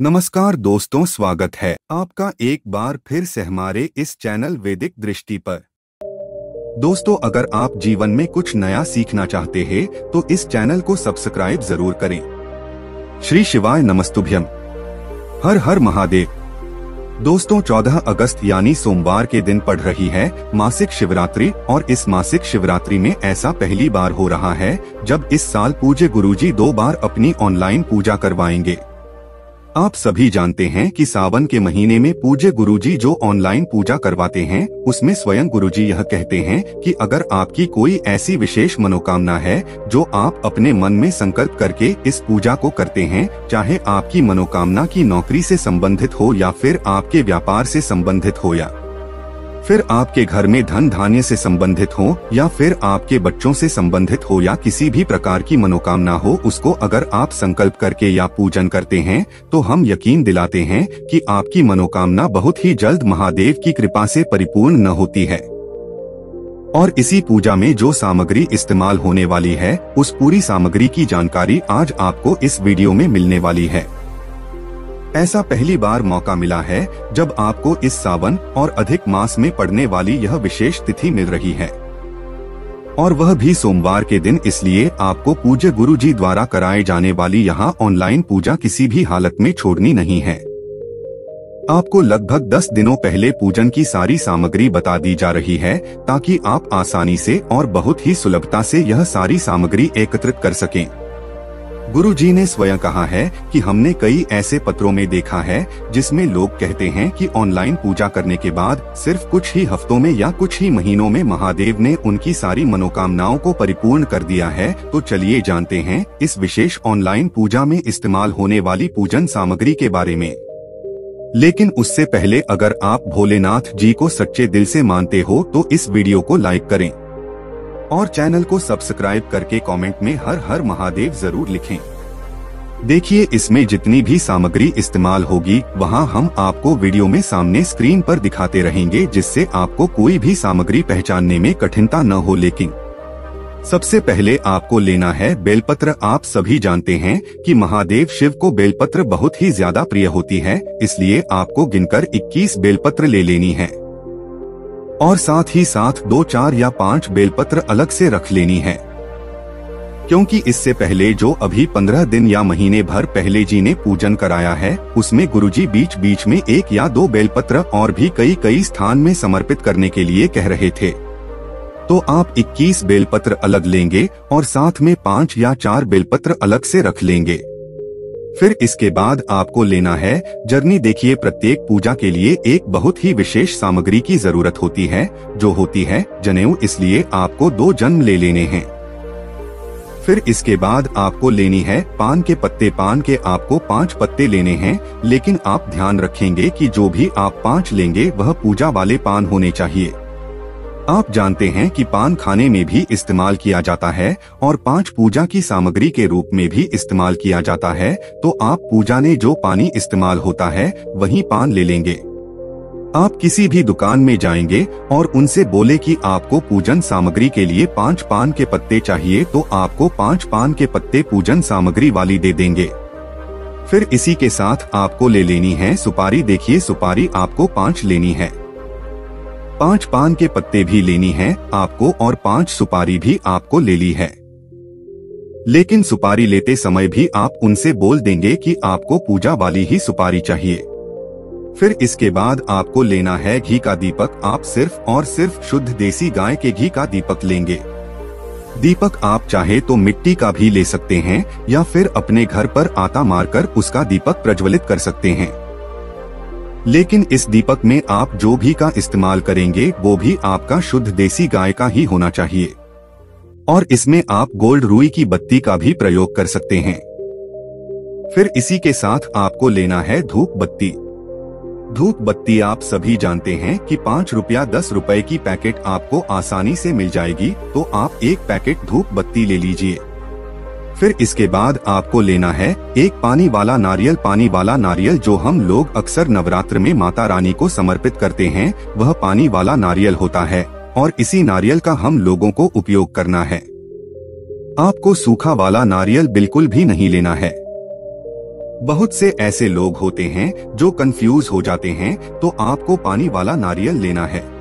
नमस्कार दोस्तों, स्वागत है आपका एक बार फिर से हमारे इस चैनल वैदिक दृष्टि पर। दोस्तों, अगर आप जीवन में कुछ नया सीखना चाहते हैं तो इस चैनल को सब्सक्राइब ज़रूर करें। श्री शिवाय नमस्तुभ्यम। हर हर महादेव। दोस्तों 14 अगस्त यानी सोमवार के दिन पड़ रही है मासिक शिवरात्रि, और इस मासिक शिवरात्रि में ऐसा पहली बार हो रहा है, जब इस साल पूज्य गुरुजी दो बार अपनी ऑनलाइन पूजा करवाएँगे। आप सभी जानते हैं कि सावन के महीने में पूज्य गुरुजी जो ऑनलाइन पूजा करवाते हैं, उसमें स्वयं गुरुजी यह कहते हैं कि अगर आपकी कोई ऐसी विशेष मनोकामना है, जो आप अपने मन में संकल्प करके इस पूजा को करते हैं, चाहे आपकी मनोकामना की नौकरी से संबंधित हो या फिर आपके व्यापार से संबंधित हो या फिर आपके घर में धन धान्य से संबंधित हो या फिर आपके बच्चों से संबंधित हो या किसी भी प्रकार की मनोकामना हो, उसको अगर आप संकल्प करके या पूजन करते हैं तो हम यकीन दिलाते हैं कि आपकी मनोकामना बहुत ही जल्द महादेव की कृपा से परिपूर्ण न होती है। और इसी पूजा में जो सामग्री इस्तेमाल होने वाली है, उस पूरी सामग्री की जानकारी आज आपको इस वीडियो में मिलने वाली है। ऐसा पहली बार मौका मिला है जब आपको इस सावन और अधिक मास में पड़ने वाली यह विशेष तिथि मिल रही है। और वह भी सोमवार के दिन, इसलिए आपको पूज्य गुरु जी द्वारा कराए जाने वाली यहाँ ऑनलाइन पूजा किसी भी हालत में छोड़नी नहीं है। आपको लगभग 10 दिनों पहले पूजन की सारी सामग्री बता दी जा रही है, ताकि आप आसानी से और बहुत ही सुलभता से यह सारी सामग्री एकत्रित कर सकें। गुरु जी ने स्वयं कहा है कि हमने कई ऐसे पत्रों में देखा है, जिसमें लोग कहते हैं कि ऑनलाइन पूजा करने के बाद सिर्फ़ कुछ ही हफ्तों में या कुछ ही महीनों में महादेव ने उनकी सारी मनोकामनाओं को परिपूर्ण कर दिया है। तो चलिए जानते हैं इस विशेष ऑनलाइन पूजा में इस्तेमाल होने वाली पूजन सामग्री के बारे में। लेकिन उससे पहले अगर आप भोलेनाथ जी को सच्चे दिल से मानते हो तो इस वीडियो को लाइक करें। और चैनल को सब्सक्राइब करके कमेंट में हर हर महादेव ज़रूर लिखें। देखिए इसमें जितनी भी सामग्री इस्तेमाल होगी, वहाँ हम आपको वीडियो में सामने स्क्रीन पर दिखाते रहेंगे, जिससे आपको कोई भी सामग्री पहचानने में कठिनता न हो, लेकिन सबसे पहले आपको लेना है बेलपत्र। आप सभी जानते हैं कि महादेव शिव को बेलपत्र बहुत ही ज़्यादा प्रिय होती है, इसलिए आपको गिनकर 21 बेलपत्र ले लेनी है। और साथ ही साथ दो, चार या पाँच बेलपत्र अलग से रख लेनी है। क्योंकि इससे पहले जो अभी पंद्रह दिन या महीने भर पहले जी ने पूजन कराया है, उसमें गुरुजी बीच बीच में एक या दो बेलपत्र और भी कई कई स्थान में समर्पित करने के लिए कह रहे थे। तो आप 21 बेलपत्र अलग लेंगे और साथ में पाँच या चार बेलपत्र अलग से रख लेंगे। फिर इसके बाद आपको लेना है, जर्नी देखिए प्रत्येक पूजा के लिए एक बहुत ही विशेष सामग्री की ज़रूरत होती है, जो होती है, जनेऊ इसलिए आपको दो जन्म ले लेने हैं। फिर इसके बाद आपको लेनी है, पान के पत्ते, पान के आपको पाँच पत्ते लेने हैं, लेकिन आप ध्यान रखेंगे कि जो भी आप पाँच लेंगे, वह पूजा वाले पान होने चाहिए। आप जानते हैं कि पान खाने में भी इस्तेमाल किया जाता है और पाँच पूजा की सामग्री के रूप में भी इस्तेमाल किया जाता है तो आप पूजा ने जो पानी इस्तेमाल होता है, वही पान ले लेंगे। आप किसी भी दुकान में जाएँगे और उनसे बोले कि आपको पूजन सामग्री के लिए पाँच पान के पत्ते चाहिए तो आपको पाँच पान के पत्ते पूजन सामग्री वाली दे देंगे। फिर इसी के साथ आपको ले लेनी है, सुपारी देखिए, सुपारी आपको पाँच लेनी है। पाँच पान के पत्ते भी लेनी है, आपको और पाँच सुपारी भी आपको ले ली है। लेकिन सुपारी लेते समय भी आप उनसे बोल देंगे कि आपको पूजा वाली ही सुपारी चाहिए। फिर इसके बाद आपको लेना है घी का दीपक, आप सिर्फ़ और सिर्फ़ शुद्ध देसी गाय के घी का दीपक लेंगे। दीपक आप चाहे तो मिट्टी का भी ले सकते हैं, या फिर अपने घर पर आता मारकर उसका दीपक प्रज्वलित कर सकते हैं। लेकिन इस दीपक में आप जो भी का इस्तेमाल करेंगे, वो भी आपका शुद्ध देसी गाय का ही होना चाहिए। और इसमें आप गोल्ड रुई की बत्ती का भी प्रयोग कर सकते हैं। फिर इसी के साथ आपको लेना है धूप बत्ती। धूप बत्ती आप सभी जानते हैं कि पाँच रुपया दस रुपए की पैकेट आपको आसानी से मिल जाएगी तो आप एक पैकेट धूप बत्ती ले लीजिए। फिर इसके बाद आपको लेना है एक पानी वाला नारियल। पानी वाला नारियल जो हम लोग अक्सर नवरात्र में माता रानी को समर्पित करते हैं, वह पानी वाला नारियल होता है, और इसी नारियल का हम लोगों को उपयोग करना है। आपको सूखा वाला नारियल बिल्कुल भी नहीं लेना है। बहुत से ऐसे लोग होते हैं जो कंफ्यूज हो जाते हैं तो आपको पानी वाला नारियल लेना है।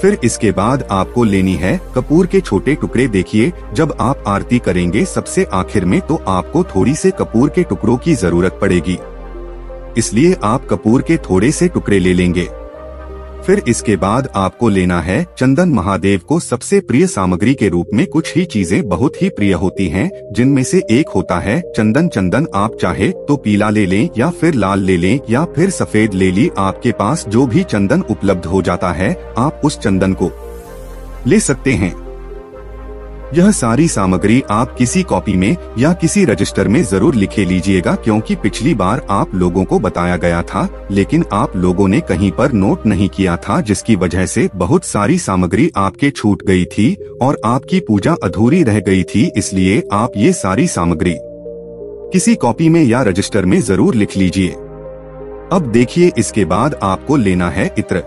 फिर इसके बाद आपको लेनी है कपूर के छोटे टुकड़े देखिए, जब आप आरती करेंगे सबसे आखिर में तो आपको थोड़ी से कपूर के टुकड़ों की ज़रूरत पड़ेगी। इसलिए आप कपूर के थोड़े से टुकड़े ले लेंगे। फिर इसके बाद आपको लेना है चंदन महादेव को सबसे प्रिय सामग्री के रूप में कुछ ही चीज़ें बहुत ही प्रिय होती हैं, जिनमें से एक होता है चंदन चंदन आप चाहे तो पीला ले लें या फिर लाल ले लें या फिर सफ़ेद ले ली आपके पास जो भी चंदन उपलब्ध हो जाता है आप उस चंदन को ले सकते हैं। यह सारी सामग्री आप किसी कॉपी में या किसी रजिस्टर में ज़रूर लिखे लीजिएगा क्योंकि पिछली बार आप लोगों को बताया गया था, लेकिन आप लोगों ने कहीं पर नोट नहीं किया था जिसकी वजह से बहुत सारी सामग्री आपके छूट गई थी और आपकी पूजा अधूरी रह गई थी, इसलिए आप ये सारी सामग्री किसी कॉपी में या रजिस्टर में ज़रूर लिख लीजिए। अब देखिए इसके बाद आपको लेना है इत्र।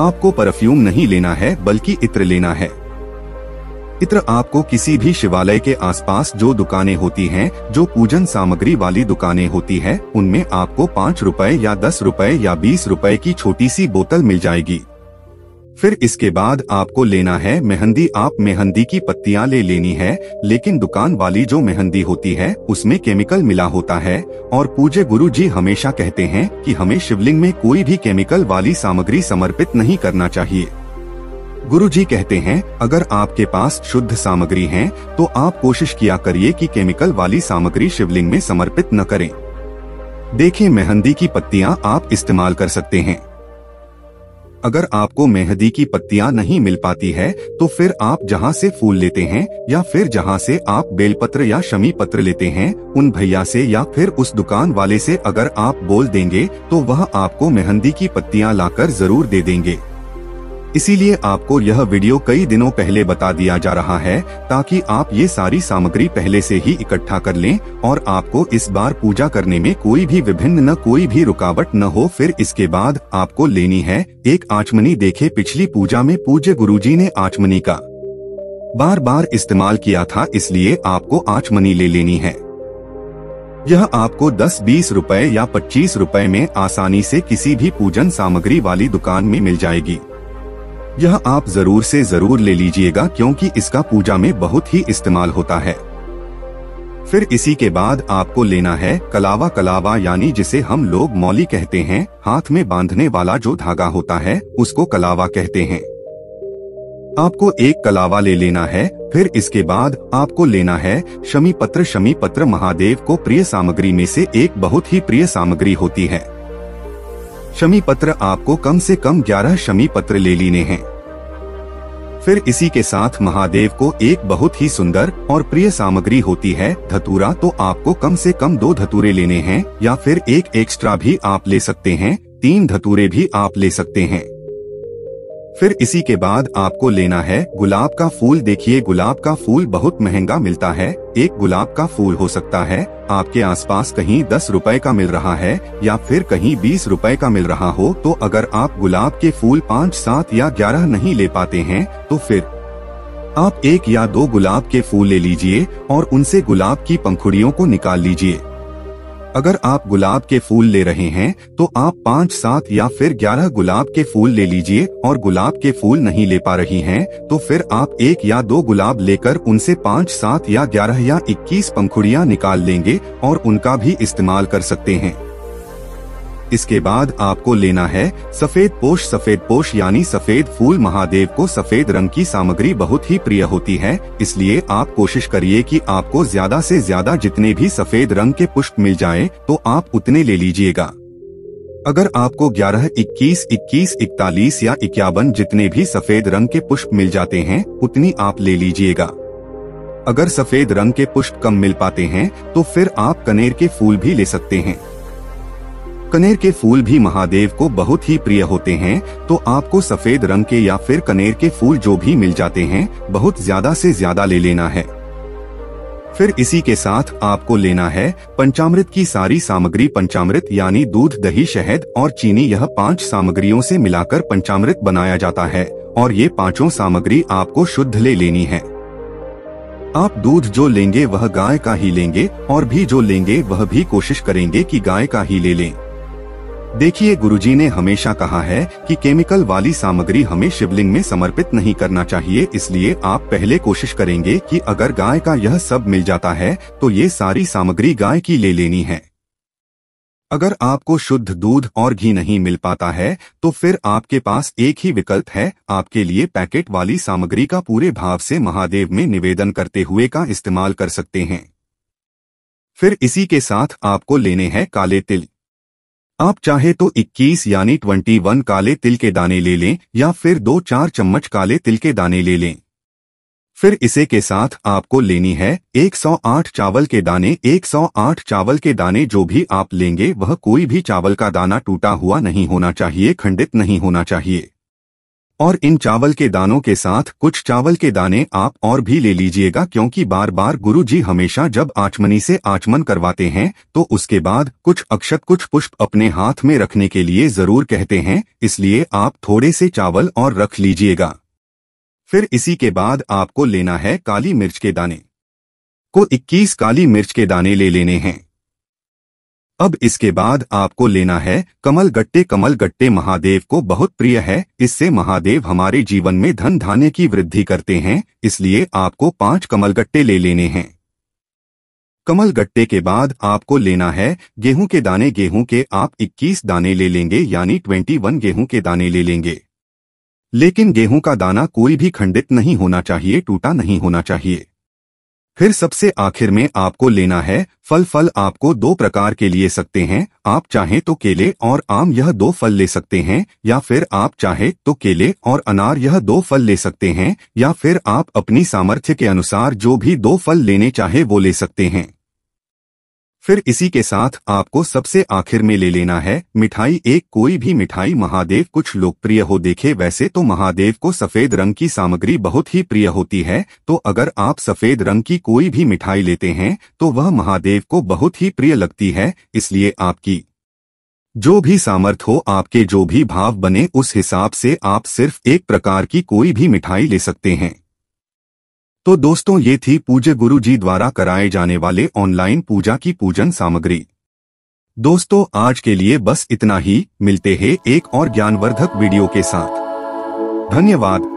आपको परफ्यूम नहीं लेना है, बल्कि इत्र लेना है। इत्र आपको किसी भी शिवालय के आसपास जो दुकानें होती हैं, जो पूजन सामग्री वाली दुकानें होती है उनमें आपको पाँच रूपए या दस रूपए या बीस रूपए की छोटी सी बोतल मिल जाएगी। फिर इसके बाद आपको लेना है मेहंदी। आप मेहंदी की पत्तियाँ ले लेनी है लेकिन दुकान वाली जो मेहंदी होती है उसमें केमिकल मिला होता है और पूजे गुरु जी हमेशा कहते हैं कि हमें शिवलिंग में कोई भी केमिकल वाली सामग्री समर्पित नहीं करना चाहिए। गुरु जी कहते हैं, अगर आपके पास शुद्ध सामग्री है तो आप कोशिश किया करिए कि केमिकल वाली सामग्री शिवलिंग में समर्पित न करें। देखें मेहंदी की पत्तियाँ आप इस्तेमाल कर सकते हैं। अगर आपको मेहंदी की पत्तियाँ नहीं मिल पाती है तो फिर आप जहाँ से फूल लेते हैं, या फिर जहाँ से आप बेलपत्र या शमी पत्र लेते हैं, उन भैया से या फिर उस दुकान वाले से अगर आप बोल देंगे तो वह आपको मेहंदी की पत्तियाँ लाकर ज़रूर दे देंगे। इसीलिए आपको यह वीडियो कई दिनों पहले बता दिया जा रहा है, ताकि आप ये सारी सामग्री पहले से ही इकट्ठा कर लें और आपको इस बार पूजा करने में कोई भी विभिन्न न कोई भी रुकावट न हो, फिर इसके बाद आपको लेनी है एक आचमनी। देखे, पिछली पूजा में पूज्य गुरुजी ने आचमनी का बार बार इस्तेमाल किया था, इसलिए आपको आचमनी ले लेनी है। यह आपको 10-20 रुपए या 25 रुपए में आसानी से किसी भी पूजन सामग्री वाली दुकान में मिल जाएगी। यह आप ज़रूर से ज़रूर ले लीजिएगा क्योंकि इसका पूजा में बहुत ही इस्तेमाल होता है। फिर इसी के बाद आपको लेना है कलावा कलावा यानी जिसे हम लोग मौली कहते हैं, हाथ में बांधने वाला जो धागा होता है, उसको कलावा कहते हैं। आपको एक कलावा ले लेना है, फिर इसके बाद आपको लेना है शमी पत्र शमी पत्र महादेव को प्रिय सामग्री में से एक बहुत ही प्रिय सामग्री होती है। शमी पत्र आपको कम से कम 11 शमी पत्र ले लेने हैं। फिर इसी के साथ महादेव को एक बहुत ही सुंदर और प्रिय सामग्री होती है, धतूरा तो आपको कम से कम दो धतूरे लेने हैं, या फिर एक एक्स्ट्रा भी आप ले सकते हैं, तीन धतूरे भी आप ले सकते हैं। फिर इसी के बाद आपको लेना है, गुलाब का फूल। देखिए, गुलाब का फूल बहुत महँगा मिलता है। एक गुलाब का फूल हो सकता है। आपके आसपास कहीं दस रुपए का मिल रहा है, या फिर कहीं बीस रुपए का मिल रहा हो तो अगर आप गुलाब के फूल पाँच, सात या ग्यारह नहीं ले पाते हैं तो फिर आप एक या दो गुलाब के फूल ले लीजिए, और उनसे गुलाब की पंखुड़ियों को निकाल लीजिए। अगर आप गुलाब के फूल ले रहे हैं तो आप पाँच, सात या फिर ग्यारह गुलाब के फूल ले लीजिए, और गुलाब के फूल नहीं ले पा रही हैं तो फिर आप एक या दो गुलाब लेकर उनसे पाँच, सात या ग्यारह या इक्कीस पंखुड़ियाँ निकाल लेंगे, और उनका भी इस्तेमाल कर सकते हैं। इसके बाद आपको लेना है सफ़ेद पोष सफ़ेद पोष यानी सफ़ेद फूल। महादेव को सफ़ेद रंग की सामग्री बहुत ही प्रिय होती है इसलिए आप कोशिश करिए कि आपको ज़्यादा से ज़्यादा जितने भी सफ़ेद रंग के पुष्प मिल जाए तो आप उतने ले लीजिएगा। अगर आपको 11, 21, 21, इकतालीस या इक्यावन जितने भी सफ़ेद रंग के पुष्प मिल जाते हैं उतनी आप ले लीजिएगा। अगर सफ़ेद रंग के पुष्प कम मिल पाते हैं तो फिर आप कनेर के फूल भी ले सकते हैं। कनेर के फूल भी महादेव को बहुत ही प्रिय होते हैं तो आपको सफ़ेद रंग के या फिर कनेर के फूल जो भी मिल जाते हैं, बहुत ज़्यादा से ज़्यादा ले लेना है। फिर इसी के साथ आपको लेना है पंचामृत की सारी सामग्री, पंचामृत यानी दूध, दही, शहद और चीनी, यह पाँच सामग्रियों से मिलाकर पंचामृत बनाया जाता है, और ये पाँचों सामग्री आपको शुद्ध ले लेनी है। आप दूध जो लेंगे वह गाय का ही लेंगे, और भी जो लेंगे वह भी कोशिश करेंगे कि गाय का ही ले लें। देखिए गुरुजी ने हमेशा कहा है कि केमिकल वाली सामग्री हमें शिवलिंग में समर्पित नहीं करना चाहिए, इसलिए आप पहले कोशिश करेंगे कि अगर गाय का यह सब मिल जाता है तो ये सारी सामग्री गाय की ले लेनी है। अगर आपको शुद्ध दूध और घी नहीं मिल पाता है तो फिर आपके पास एक ही विकल्प है, आपके लिए पैकेट वाली सामग्री का पूरे भाव से महादेव में निवेदन करते हुए का इस्तेमाल कर सकते हैं। फिर इसी के साथ आपको लेने हैं काले तिल। आप चाहे तो 21 यानी 21 काले तिल के दाने ले लें या फिर दो चार चम्मच काले तिल के दाने ले लें। फिर इसे के साथ आपको लेनी है 108 चावल के दाने। 108 चावल के दाने जो भी आप लेंगे, वह कोई भी चावल का दाना टूटा हुआ नहीं होना चाहिए, खंडित नहीं होना चाहिए। और इन चावल के दानों के साथ कुछ चावल के दाने आप और भी ले लीजिएगा क्योंकि बार बार गुरु जी हमेशा जब आचमनी से आचमन करवाते हैं तो उसके बाद कुछ अक्षत कुछ पुष्प अपने हाथ में रखने के लिए ज़रूर कहते हैं, इसलिए आप थोड़े से चावल और रख लीजिएगा। फिर इसी के बाद आपको लेना है काली मिर्च के दाने। को 21 काली मिर्च के दाने ले लेने हैं। अब इसके बाद आपको लेना है कमल गट्टे। कमल गट्टे महादेव को बहुत प्रिय है। इससे महादेव हमारे जीवन में धन धान्य की वृद्धि करते हैं, इसलिए आपको पाँच कमल गट्टे ले लेने हैं। कमल गट्टे के बाद आपको लेना है गेहूँ के दाने। गेहूँ के आप 21 दाने ले लेंगे, यानी 21 गेहूँ के दाने ले लेंगे। लेकिन गेहूँ का दाना कोई भी खंडित नहीं होना चाहिए, टूटा नहीं होना चाहिए। फिर सबसे आखिर में आपको लेना है फल फल आपको दो प्रकार के लिए सकते हैं, आप चाहें तो केले और आम यह दो फल ले सकते हैं, या फिर आप चाहे तो केले और अनार यह दो फल ले सकते हैं, या फिर आप अपनी सामर्थ्य के अनुसार जो भी दो फल लेने चाहे वो ले सकते हैं। फिर इसी के साथ आपको सबसे आखिर में ले लेना है, मिठाई। एक कोई भी मिठाई महादेव कुछ लोकप्रिय हो देखे। वैसे तो महादेव को सफ़ेद रंग की सामग्री बहुत ही प्रिय होती है तो अगर आप सफ़ेद रंग की कोई भी मिठाई लेते हैं तो वह महादेव को बहुत ही प्रिय लगती है, इसलिए आपकी जो भी सामर्थ हो, आपके जो भी भाव बने, उस हिसाब से आप सिर्फ़ एक प्रकार की कोई भी मिठाई ले सकते हैं। तो दोस्तों, ये थी पूज्य गुरु जी द्वारा कराए जाने वाले ऑनलाइन पूजा की पूजन सामग्री। दोस्तों, आज के लिए बस इतना ही। मिलते हैं एक और ज्ञानवर्धक वीडियो के साथ। धन्यवाद।